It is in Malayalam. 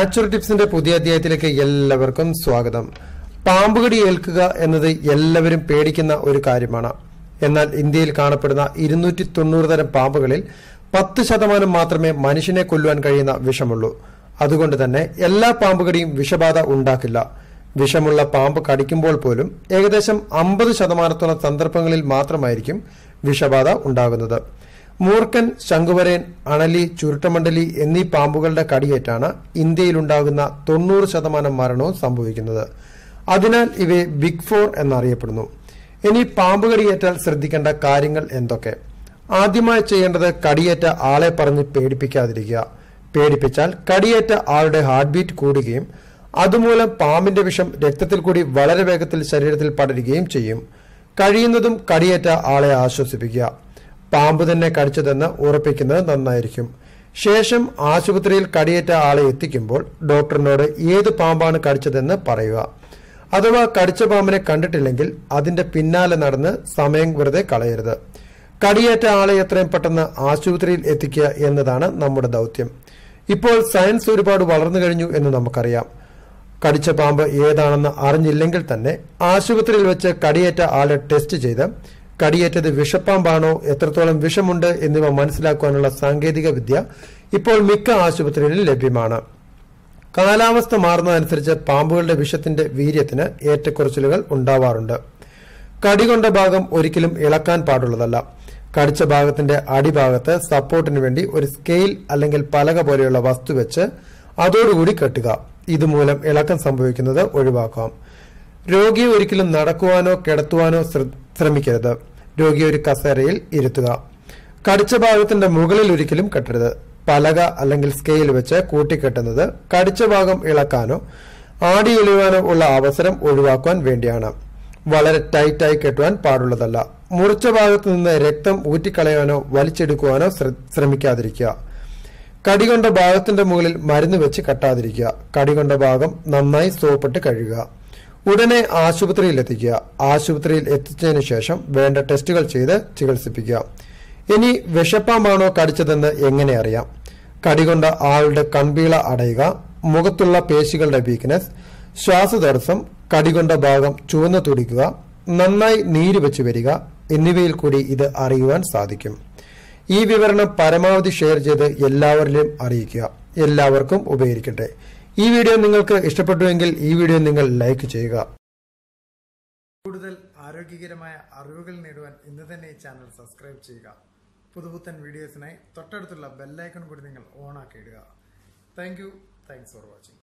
നാച്ചുറൽ ടിപ്സിന്റെ പുതിയ അധ്യായത്തിലേക്ക് എല്ലാവർക്കും സ്വാഗതം. പാമ്പുകടി ഏൽക്കുക എന്നത് എല്ലാവരും പേടിക്കുന്ന ഒരു കാര്യമാണ്. എന്നാൽ ഇന്ത്യയിൽ കാണപ്പെടുന്ന ഇരുന്നൂറ്റി തൊണ്ണൂറ് തരം പാമ്പുകളിൽ പത്ത് ശതമാനം മാത്രമേ മനുഷ്യനെ കൊല്ലുവാൻ കഴിയുന്ന വിഷമുള്ളൂ. അതുകൊണ്ട് തന്നെ എല്ലാ പാമ്പുകടിയും വിഷബാധ ഉണ്ടാക്കില്ല. വിഷമുള്ള പാമ്പ് കടിക്കുമ്പോൾ പോലും ഏകദേശം അമ്പത് ശതമാനത്തോളം സന്ദർഭങ്ങളിൽ മാത്രമായിരിക്കും വിഷബാധ ഉണ്ടാകുന്നത്. മൂർക്കൻ ശംഖുവരേൻ അണലി ചുരുട്ടമണ്ഡലി എന്നീ പാമ്പുകളുടെ കടിയേറ്റാണ് ഇന്ത്യയിലുണ്ടാകുന്ന തൊണ്ണൂറ് ശതമാനം മരണവും സംഭവിക്കുന്നത്. അതിനാൽ ഇവയെ ബിഗ് ഫോർ എന്നറിയപ്പെടുന്നു. ഇനി പാമ്പ് കടിയേറ്റാൽ ശ്രദ്ധിക്കേണ്ട കാര്യങ്ങൾ എന്തൊക്കെ? ആദ്യമായി ചെയ്യേണ്ടത് കടിയേറ്റ ആളെ പറഞ്ഞ് പേടിപ്പിക്കാതിരിക്കുക. പേടിപ്പിച്ചാൽ കടിയേറ്റ ആളുടെ ഹാർട്ട് ബീറ്റ് കൂടുകയും അതുമൂലം പാമ്പിന്റെ വിഷം രക്തത്തിൽ കൂടി വളരെ വേഗത്തിൽ ശരീരത്തിൽ പടരുകയും ചെയ്യും. കഴിയുന്നതും കടിയേറ്റ ആളെ ആശ്വസിപ്പിക്കുക. പാമ്പ് തന്നെ കടിച്ചതെന്ന് ഉറപ്പിക്കുന്നത് നന്നായിരിക്കും. ശേഷം ആശുപത്രിയിൽ കടിയേറ്റ ആളെ എത്തിക്കുമ്പോൾ ഡോക്ടറിനോട് ഏത് പാമ്പാണ് കടിച്ചതെന്ന് പറയുക. അഥവാ കടിച്ച പാമ്പിനെ കണ്ടിട്ടില്ലെങ്കിൽ അതിന്റെ പിന്നാലെ നടന്ന് സമയം വെറുതെ കളയരുത്. കടിയേറ്റ ആളെ എത്രയും പെട്ടെന്ന് ആശുപത്രിയിൽ എത്തിക്കുക എന്നതാണ് നമ്മുടെ ദൗത്യം. ഇപ്പോൾ സയൻസ് ഒരുപാട് വളർന്നു കഴിഞ്ഞു എന്ന് നമുക്കറിയാം. കടിച്ച പാമ്പ് ഏതാണെന്ന് അറിഞ്ഞില്ലെങ്കിൽ തന്നെ ആശുപത്രിയിൽ വെച്ച് കടിയേറ്റ ആളെ ടെസ്റ്റ് ചെയ്ത് കടിയേറ്റത് വിഷപ്പാമ്പാണോ? എത്രത്തോളം വിഷമുണ്ട് എന്നിവ മനസ്സിലാക്കുവാനുള്ള സാങ്കേതിക വിദ്യ ഇപ്പോൾ മിക്ക ആശുപത്രികളിലും ലഭ്യമാണ്. കാലാവസ്ഥ മാറുന്നതനുസരിച്ച് പാമ്പുകളുടെ വിഷത്തിന്റെ വീര്യത്തിന് ഏറ്റക്കുറച്ചിലുകൾ ഉണ്ടാവാറുണ്ട്. കടികൊണ്ട ഭാഗം ഒരിക്കലും ഇളക്കാൻ പാടുള്ളതല്ല. കടിച്ച ഭാഗത്തിന്റെ അടിഭാഗത്ത് സപ്പോർട്ടിന് വേണ്ടി ഒരു സ്കെയിൽ അല്ലെങ്കിൽ പലക പോലെയുള്ള വസ്തു വെച്ച് അതോടുകൂടി കെട്ടുക. ഇതുമൂലം ഇളക്കം സംഭവിക്കുന്നത് ഒഴിവാക്കാം. രോഗിയെ ഒരിക്കലും നടക്കുവാനോ കിടത്തുവാനോ ശ്രമിക്കരുത്. രോഗിയെ ഒരു കസേരയിൽ ഇരുത്തുക. കടിച്ച ഭാഗത്തിന്റെ മുകളിൽ ഒരിക്കലും കെട്ടരുത്. പലക അല്ലെങ്കിൽ സ്കെയിൽ വെച്ച് കൂട്ടിക്കെട്ടുന്നത് കടിച്ച ഭാഗം ഇളക്കാനോ ആടി എളിയുവാനോ ഉള്ള അവസരം ഒഴിവാക്കുവാൻ വേണ്ടിയാണ്. വളരെ ടൈറ്റായി കെട്ടുവാൻ പാടുള്ളതല്ല. മുറിച്ച ഭാഗത്തു നിന്ന് രക്തം ഊറ്റിക്കളയാനോ വലിച്ചെടുക്കുവാനോ ശ്രമിക്കാതിരിക്കുക. കടികൊണ്ട ഭാഗത്തിന്റെ മുകളിൽ മരുന്ന് വെച്ച് കെട്ടാതിരിക്കുക. കടികൊണ്ട ഭാഗം നന്നായി സോപ്പിട്ട് കഴുകുക. ഉടനെ ആശുപത്രിയിൽ എത്തിക്കുക ആശുപത്രിയിൽ എത്തിച്ചതിന് ശേഷം വേണ്ട ടെസ്റ്റുകൾ ചെയ്ത് ചികിത്സിപ്പിക്കുക. ഇനി വിഷപ്പാമ്പാണോ കടിച്ചതെന്ന് എങ്ങനെ അറിയാം? കടികൊണ്ട ആളുടെ കൺപീള അടയുക മുഖത്തുള്ള പേശികളുടെ വീക്ക്നെസ് ശ്വാസതടസ്സം കടികൊണ്ട ഭാഗം ചുവന്നു തുടിക്കുക നന്നായി നീര് വെച്ച് വരിക എന്നിവയിൽ കൂടി ഇത് അറിയുവാൻ സാധിക്കും. ഈ വിവരണം പരമാവധി ഷെയർ ചെയ്ത് എല്ലാവരിലും അറിയിക്കുക. എല്ലാവർക്കും ഉപകരിക്കട്ടെ. ഈ വീഡിയോ നിങ്ങൾക്ക് ഇഷ്ടപ്പെട്ടുവെങ്കിൽ ഈ വീഡിയോ നിങ്ങൾ ലൈക്ക് ചെയ്യുക. കൂടുതൽ ആരോഗ്യകരമായ അറിവുകൾ നേടുവാൻ ഇന്ന് തന്നെ ഈ ചാനൽ സബ്സ്ക്രൈബ് ചെയ്യുക. പുതുപുത്തൻ വീഡിയോസിനായി തൊട്ടടുത്തുള്ള ബെല്ലൈക്കൺ കൂടി നിങ്ങൾ ഓൺ ഇടുക. Thank you thanks for watching